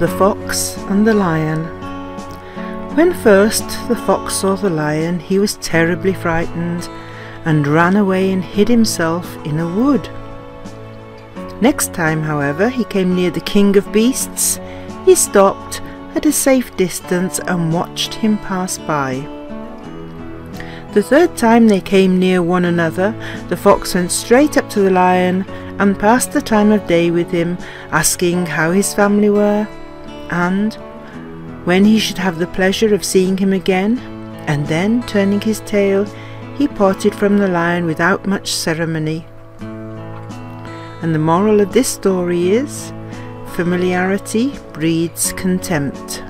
The Fox and the Lion When first the fox saw the lion, he was terribly frightened and ran away and hid himself in a wood. Next time, however, he came near the king of beasts, he stopped at a safe distance and watched him pass by. The third time they came near one another, the fox went straight up to the lion and passed the time of day with him, asking how his family were and when he should have the pleasure of seeing him again, and then, turning his tail, he parted from the lion without much ceremony. And the moral of this story is familiarity breeds contempt.